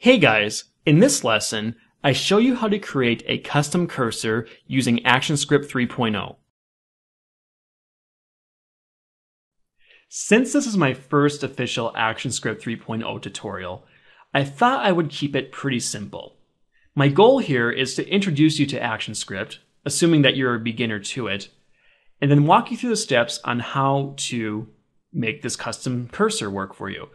Hey guys, in this lesson, I show you how to create a custom cursor using ActionScript 3.0. Since this is my first official ActionScript 3.0 tutorial, I thought I would keep it pretty simple. My goal here is to introduce you to ActionScript, assuming that you're a beginner to it, and then walk you through the steps on how to make this custom cursor work for you.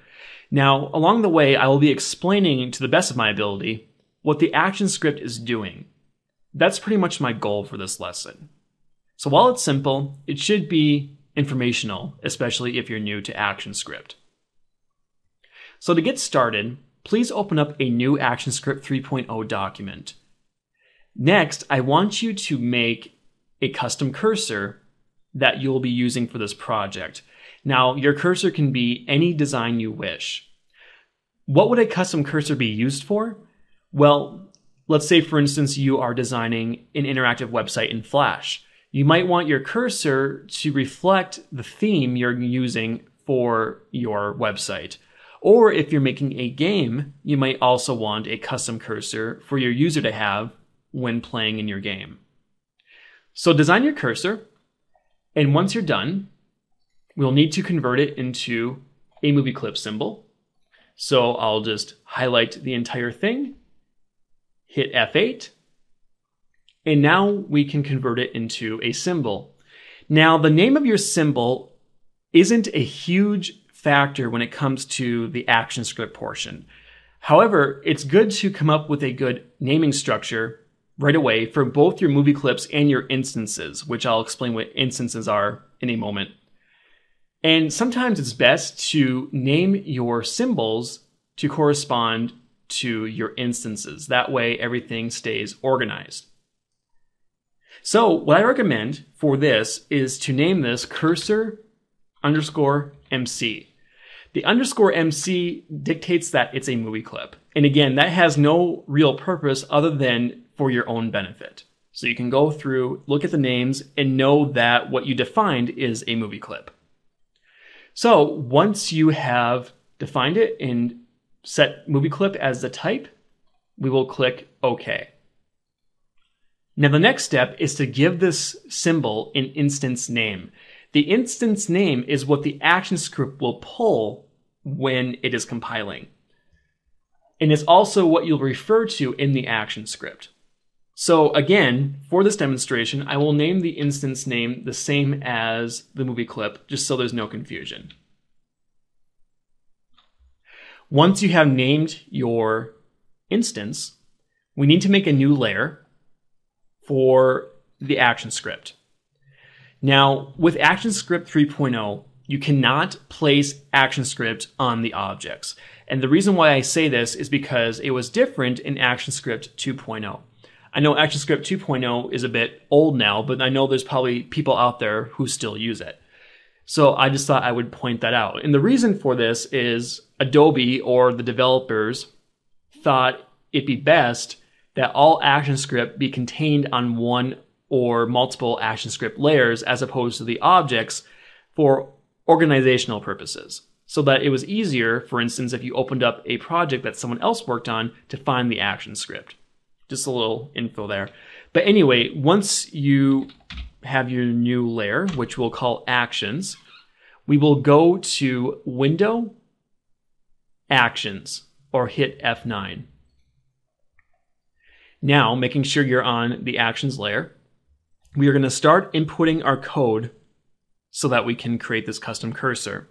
Now, along the way, I will be explaining to the best of my ability what the ActionScript is doing. That's pretty much my goal for this lesson. So while it's simple, it should be informational, especially if you're new to ActionScript. So to get started, please open up a new ActionScript 3.0 document. Next, I want you to make a custom cursor that you'll be using for this project. Now, your cursor can be any design you wish. What would a custom cursor be used for? Well, let's say, for instance, you are designing an interactive website in Flash. You might want your cursor to reflect the theme you're using for your website. Or if you're making a game, you might also want a custom cursor for your user to have when playing in your game. So design your cursor, and once you're done, we'll need to convert it into a movie clip symbol. So I'll just highlight the entire thing, hit F8, and now we can convert it into a symbol. Now, the name of your symbol isn't a huge factor when it comes to the action script portion. However, it's good to come up with a good naming structure right away for both your movie clips and your instances, which I'll explain what instances are in a moment. And sometimes it's best to name your symbols to correspond to your instances. That way everything stays organized. So what I recommend for this is to name this cursor underscore MC. The underscore MC dictates that it's a movie clip. And again, that has no real purpose other than for your own benefit. So you can go through, look at the names, and know that what you defined is a movie clip. So once you have defined it and set movie clip as the type, we will click OK. Now the next step is to give this symbol an instance name. The instance name is what the action script will pull when it is compiling. And it's also what you'll refer to in the ActionScript. So again, for this demonstration, I will name the instance name the same as the movie clip, just so there's no confusion. Once you have named your instance, we need to make a new layer for the ActionScript. Now, with ActionScript 3.0, you cannot place ActionScript on the objects. And the reason why I say this is because it was different in ActionScript 2.0. I know ActionScript 2.0 is a bit old now, but I know there's probably people out there who still use it. So I just thought I would point that out. And the reason for this is Adobe or the developers thought it'd be best that all ActionScript be contained on one or multiple ActionScript layers as opposed to the objects for organizational purposes. So that it was easier, for instance, if you opened up a project that someone else worked on to find the ActionScript. Just a little info there. But anyway, once you have your new layer, which we'll call actions, we will go to Window, Actions, or hit F9. Now, making sure you're on the actions layer, we are going to start inputting our code so that we can create this custom cursor.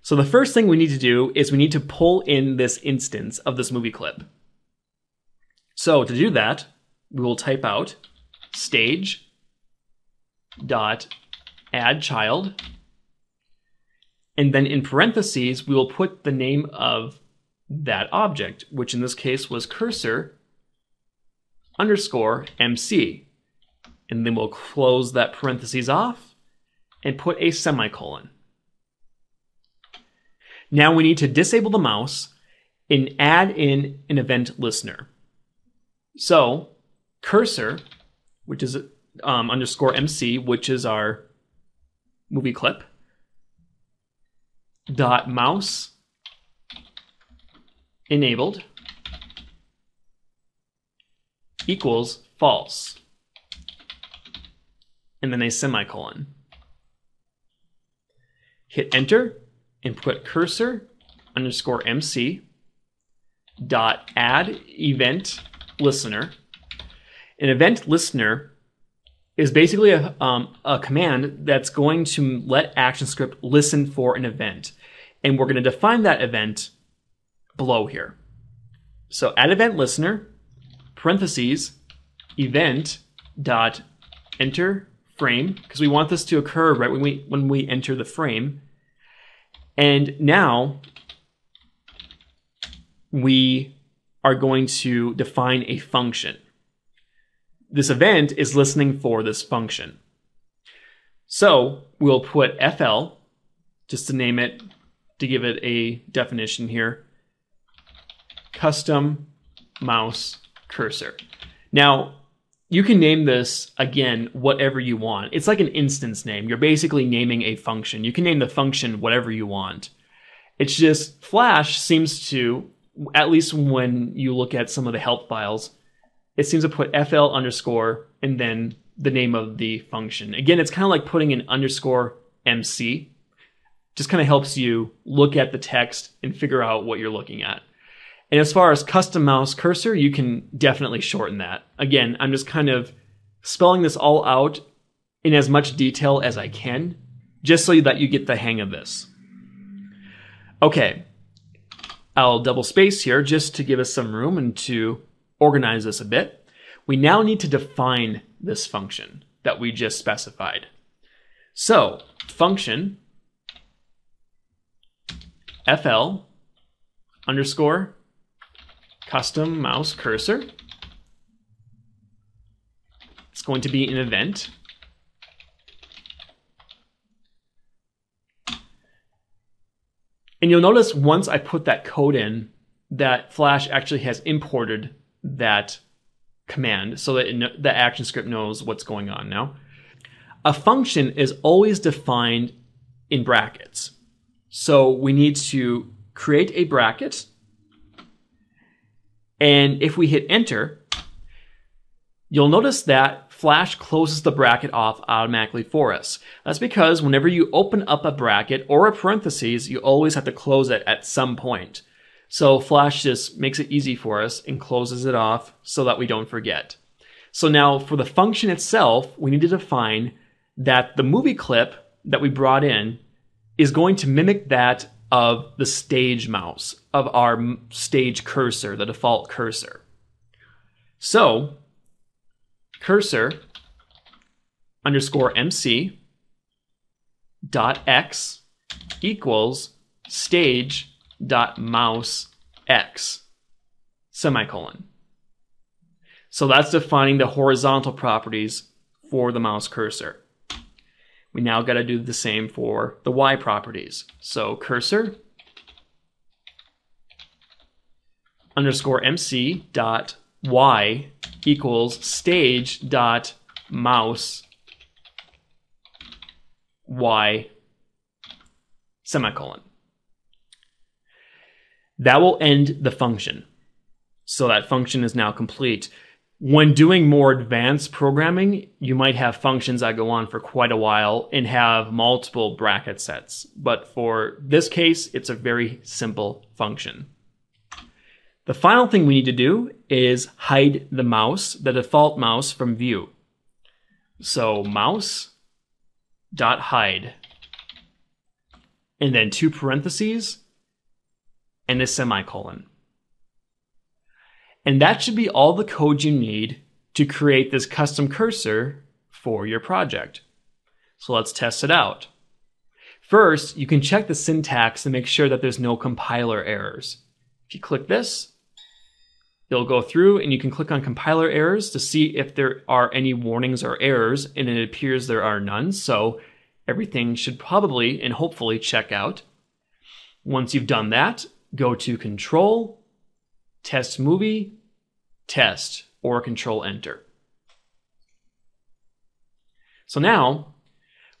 So the first thing we need to do is we need to pull in this instance of this movie clip. So to do that, we will type out stage dot add child. And then in parentheses we will put the name of that object which in this case was cursor underscore mc and then we'll close that parentheses off and put a semicolon. Now we need to disable the mouse and add in an event listener so cursor, which is um, underscore MC, which is our movie clip, dot mouse enabled. equals false. And then a semicolon. Hit enter and put cursor underscore MC dot add event listener. An event listener is basically a, um, a command that's going to let ActionScript listen for an event. And we're going to define that event below here. So add event listener, parentheses, event dot enter frame, because we want this to occur right when we when we enter the frame. And now we are going to define a function. This event is listening for this function. So we'll put FL, just to name it, to give it a definition here, custom mouse cursor. Now, you can name this again whatever you want. It's like an instance name. You're basically naming a function. You can name the function whatever you want. It's just Flash seems to at least when you look at some of the help files, it seems to put fl underscore and then the name of the function. Again, it's kind of like putting an underscore MC. Just kind of helps you look at the text and figure out what you're looking at. And as far as custom mouse cursor, you can definitely shorten that. Again, I'm just kind of spelling this all out in as much detail as I can, just so that you get the hang of this. Okay, I'll double space here just to give us some room and to organize this a bit. We now need to define this function that we just specified. So function fl underscore custom mouse cursor. It's going to be an event. And you'll notice once I put that code in, that Flash actually has imported that command so that the ActionScript knows what's going on now. A function is always defined in brackets. So we need to create a bracket. And if we hit enter, you'll notice that Flash closes the bracket off automatically for us. That's because whenever you open up a bracket or a parentheses, you always have to close it at some point. So Flash just makes it easy for us and closes it off so that we don't forget. So now for the function itself, we need to define that the movie clip that we brought in is going to mimic that of the stage mouse, of our stage cursor, the default cursor. So cursor underscore MC dot X equals stage dot mouse X semicolon. So that's defining the horizontal properties for the mouse cursor. We now got to do the same for the Y properties. So cursor underscore MC dot Y equals stage dot mouse y semicolon. That will end the function. So that function is now complete. When doing more advanced programming, you might have functions that go on for quite a while and have multiple bracket sets. But for this case, it's a very simple function. The final thing we need to do is hide the mouse, the default mouse from view. So mouse dot hide and then two parentheses and a semicolon. And that should be all the code you need to create this custom cursor for your project. So let's test it out. First, you can check the syntax and make sure that there's no compiler errors. If you click this, It'll go through and you can click on compiler errors to see if there are any warnings or errors, and it appears there are none. So everything should probably and hopefully check out. Once you've done that, go to Control, Test Movie, Test, or Control Enter. So now,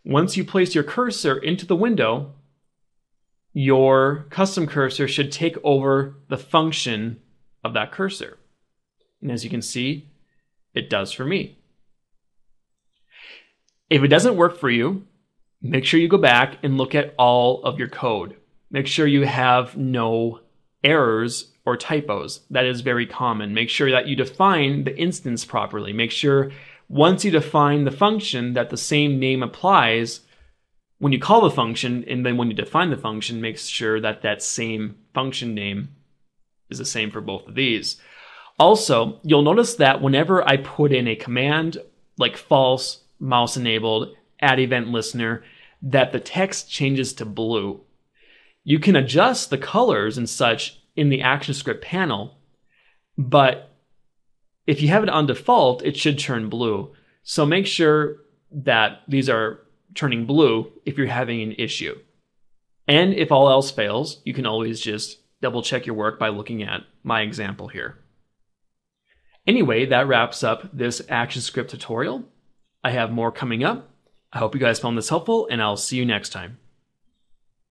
once you place your cursor into the window, your custom cursor should take over the function of that cursor. And as you can see, It does for me. If it doesn't work for you, make sure you go back and look at all of your code. Make sure you have no errors or typos. That is very common. Make sure that you define the instance properly. Make sure once you define the function that the same name applies when you call the function and then when you define the function, make sure that that same function name is the same for both of these. Also, you'll notice that whenever I put in a command like false, mouse enabled, add event listener, that the text changes to blue. You can adjust the colors and such in the ActionScript panel, but if you have it on default, it should turn blue. So make sure that these are turning blue if you're having an issue. And if all else fails, you can always just double check your work by looking at my example here. Anyway, that wraps up this ActionScript tutorial. I have more coming up. I hope you guys found this helpful, and I'll see you next time.